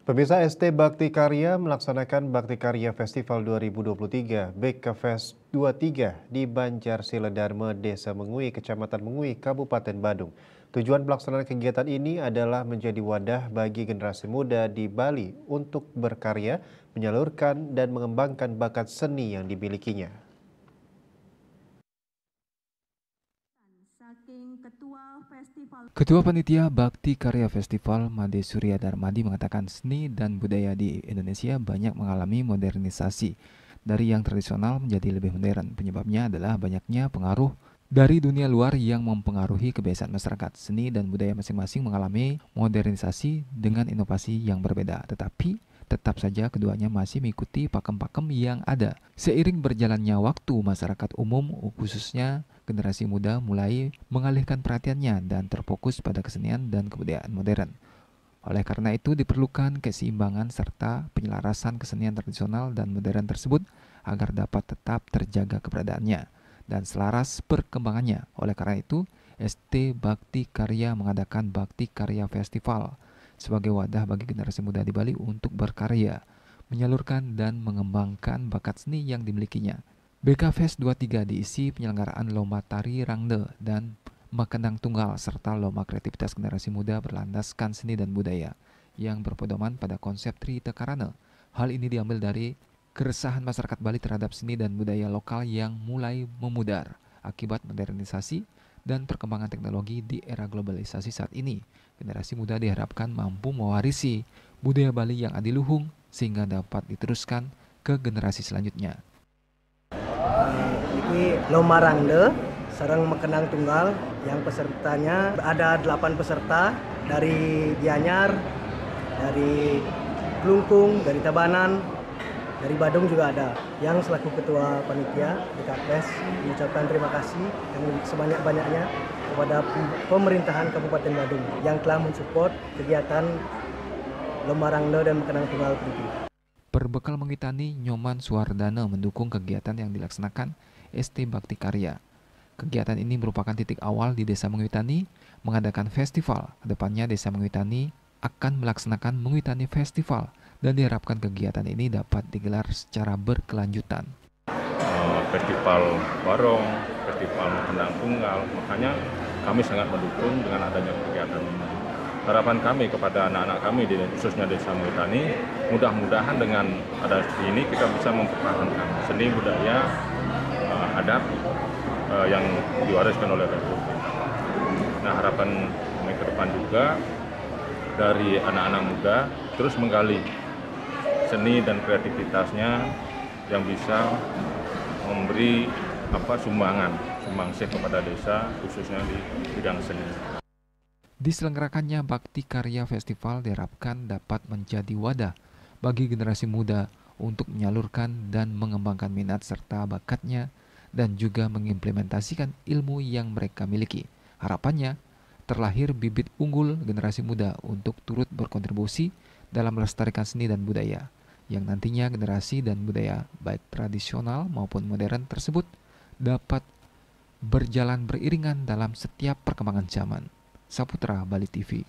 Pemirsa ST Bakti Karya melaksanakan Bakti Karya Festival 2023 BK Fest 23 di Banjar Siledarme, Desa Mengui, Kecamatan Mengui, Kabupaten Badung. Tujuan pelaksanaan kegiatan ini adalah menjadi wadah bagi generasi muda di Bali untuk berkarya, menyalurkan dan mengembangkan bakat seni yang dimilikinya. Ketua Panitia Bakti Karya Festival Made Surya Darmadi mengatakan seni dan budaya di Indonesia banyak mengalami modernisasi dari yang tradisional menjadi lebih modern. Penyebabnya adalah banyaknya pengaruh dari dunia luar yang mempengaruhi kebiasaan masyarakat. Seni dan budaya masing-masing mengalami modernisasi dengan inovasi yang berbeda, tetapi tetap saja keduanya masih mengikuti pakem-pakem yang ada. Seiring berjalannya waktu, masyarakat umum khususnya generasi muda mulai mengalihkan perhatiannya dan terfokus pada kesenian dan kebudayaan modern. Oleh karena itu diperlukan keseimbangan serta penyelarasan kesenian tradisional dan modern tersebut agar dapat tetap terjaga keberadaannya dan selaras perkembangannya. Oleh karena itu, ST Bakti Karya mengadakan Bakti Karya Festival sebagai wadah bagi generasi muda di Bali untuk berkarya, menyalurkan dan mengembangkan bakat seni yang dimilikinya. BK Fest 23 diisi penyelenggaraan lomba tari rangde dan makenang tunggal serta lomba kreativitas generasi muda berlandaskan seni dan budaya yang berpedoman pada konsep Tri Tekarana. Hal ini diambil dari keresahan masyarakat Bali terhadap seni dan budaya lokal yang mulai memudar akibat modernisasi dan perkembangan teknologi di era globalisasi saat ini. Generasi muda diharapkan mampu mewarisi budaya Bali yang adiluhung sehingga dapat diteruskan ke generasi selanjutnya ini lomba rangde sarang mekenang tunggal yang pesertanya ada delapan peserta dari Gianyar, dari Klungkung, dari Tabanan, dari Badung juga ada. Yang selaku ketua panitia di KPS mengucapkan terima kasih yang sebanyak-banyaknya kepada pemerintahan Kabupaten Badung yang telah mensupport kegiatan Lomba Rangde dan Mekenang Tunggal Putih. Berbekal mengitani, Nyoman Suardana mendukung kegiatan yang dilaksanakan ST Bakti Karya. Kegiatan ini merupakan titik awal di Desa Mengwitani mengadakan festival. Ke depannya Desa Mengwitani akan melaksanakan Mengwitani Festival dan diharapkan kegiatan ini dapat digelar secara berkelanjutan. Eh, festival Barong, Festival Kendang Tunggal, makanya kami sangat mendukung dengan adanya kegiatan ini harapan kami kepada anak-anak kami khususnya desa Muitani mudah-mudahan dengan ada ini kita bisa mempertahankan seni budaya uh, adat uh, yang diwariskan oleh Republik. Nah harapan kami ke depan juga dari anak-anak muda terus menggali seni dan kreativitasnya yang bisa memberi apa sumbangan sumbangsih kepada desa khususnya di bidang seni. Diselenggarakannya Bakti Karya Festival diharapkan dapat menjadi wadah bagi generasi muda untuk menyalurkan dan mengembangkan minat serta bakatnya dan juga mengimplementasikan ilmu yang mereka miliki. Harapannya, terlahir bibit unggul generasi muda untuk turut berkontribusi dalam melestarikan seni dan budaya, yang nantinya generasi dan budaya baik tradisional maupun modern tersebut dapat berjalan beriringan dalam setiap perkembangan zaman. Saputra Bali TV.